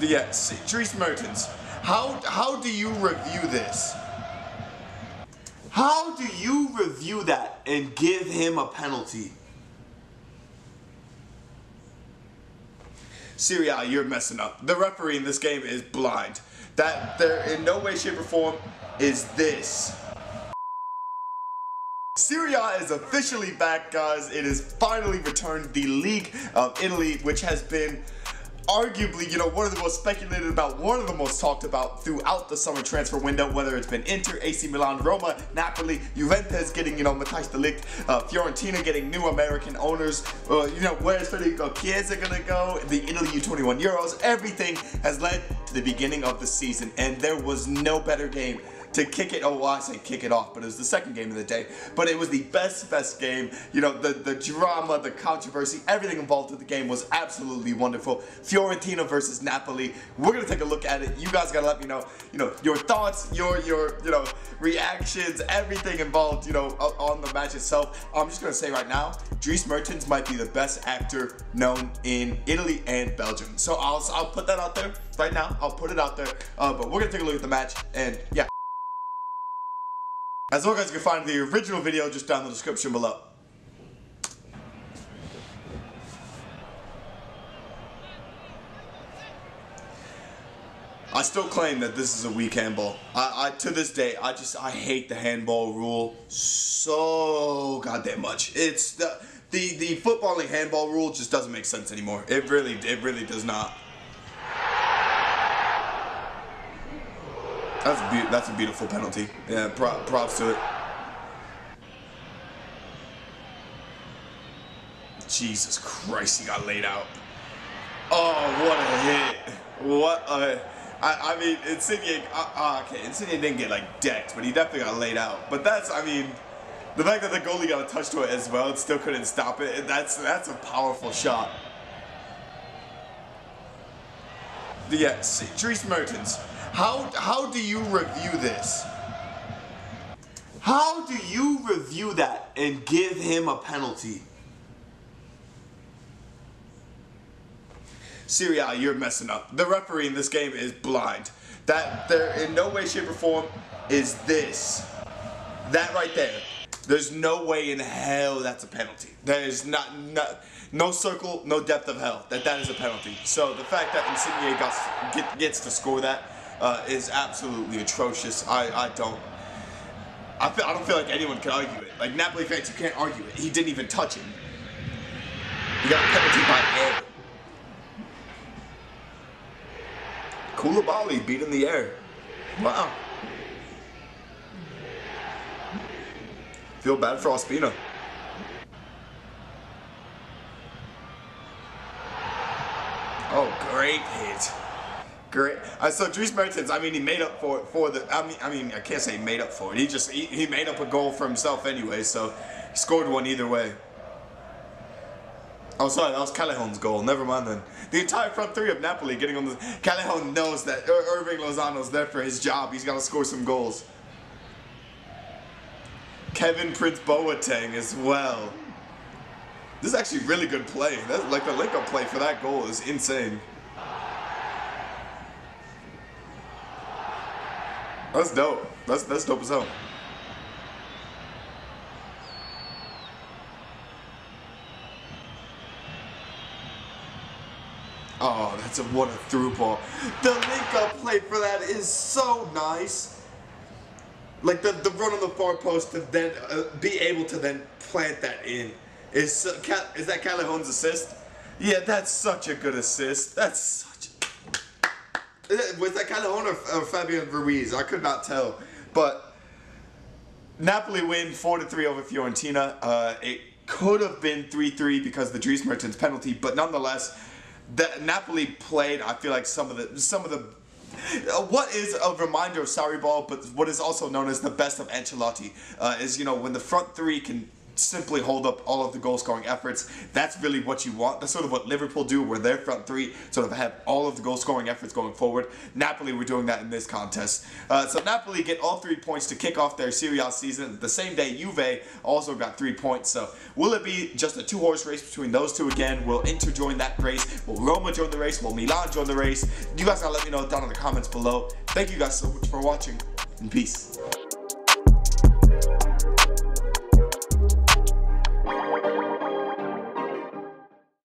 See, Dries Mertens. How how do you review this? How do you review that and give him a penalty? Serie A, you're messing up. The referee in this game is blind. That there in no way, shape, or form is this. Serie A is officially back, guys. It is finally returned. The League of Italy, which has been arguably, you know, one of the most speculated about, one of the most talked about throughout the summer transfer window, whether it's been Inter, AC Milan, Roma, Napoli, Juventus getting, you know, Matthijs de Ligt, uh, Fiorentina getting new American owners, uh, you know, where's Federico Chiesa gonna go, the Italy U21 Euros, everything has led to the beginning of the season, and there was no better game to kick it. Oh, well, I say kick it off, but it was the second game of the day. But it was the best, best game. You know, the, the drama, the controversy, everything involved with the game was absolutely wonderful. Fiorentina versus Napoli. We're gonna take a look at it. You guys gotta let me know, you know, your thoughts, your your you know reactions, everything involved, you know, on the match itself. I'm just gonna say right now, Dries Mertens might be the best actor known in Italy and Belgium. So I'll I'll put that out there right now. I'll put it out there. Uh, but we're gonna take a look at the match, and yeah. As always, you can find the original video just down in the description below. I still claim that this is a weak handball. I, I, to this day, I just I hate the handball rule so goddamn much. It's the the the footballing handball rule just doesn't make sense anymore. It really it really does not. That's a that's a beautiful penalty. Yeah, pro props to it. Jesus Christ, he got laid out. Oh, what a hit! What a. I, I mean, Insigne, uh, uh, okay, Insigne didn't get like decked, but he definitely got laid out. But that's, I mean, the fact that the goalie got a touch to it as well, it still couldn't stop it. That's that's a powerful shot. Yeah, see, Dries Mertens. How, how do you review this? How do you review that and give him a penalty? Serie A, you're messing up. The referee in this game is blind. That there in no way, shape, or form is this. That right there. There's no way in hell that's a penalty. There is not, not no circle, no depth of hell that that is a penalty. So the fact that Insigne gets, get, gets to score that uh, is absolutely atrocious. I, I don't. I, feel, I don't feel like anyone can argue it. Like Napoli fans, you can't argue it. He didn't even touch him. He got a penalty by air. Koulibaly beat in the air. Wow. Feel bad for Ospina. Oh, great hit. Great. Uh, so Dries Mertens, I mean, he made up for it for the. I mean, I mean, I can't say he made up for it. He just he, he made up a goal for himself anyway. So he scored one either way. Oh, sorry, that was Callejon's goal. Never mind then. The entire front three of Napoli getting on the. Callejon knows that er, Hirving Lozano's there for his job. He's got to score some goals. Kevin Prince Boateng as well. This is actually really good play. That's like the link-up play for that goal is insane. That's dope. That's that's dope as hell. Oh, that's a what a through ball. The link up play for that is so nice. Like the, the run on the far post to then uh, be able to then plant that in. Is, uh, is that Callejon's assist? Yeah, that's such a good assist. That's such was that Callejon or, or Fabian Ruiz? I could not tell. But Napoli win 4 to 3 over Fiorentina. Uh, it could have been 3 3 because the Dries Mertens penalty, but nonetheless, the Napoli played. I feel like some of the some of the uh, what is a reminder of Sarri ball, but what is also known as the best of Ancelotti uh, is you know when the front three can simply hold up all of the goal scoring efforts. That's really what you want. That's sort of what Liverpool do, where their front three sort of have all of the goal scoring efforts going forward. Napoli were doing that in this contest. Uh, so Napoli get all three points to kick off their Serie A season. The same day, Juve also got three points. So will it be just a two horse race between those two again? Will Inter join that race? Will Roma join the race? Will Milan join the race? You guys gotta let me know down in the comments below. Thank you guys so much for watching, and peace.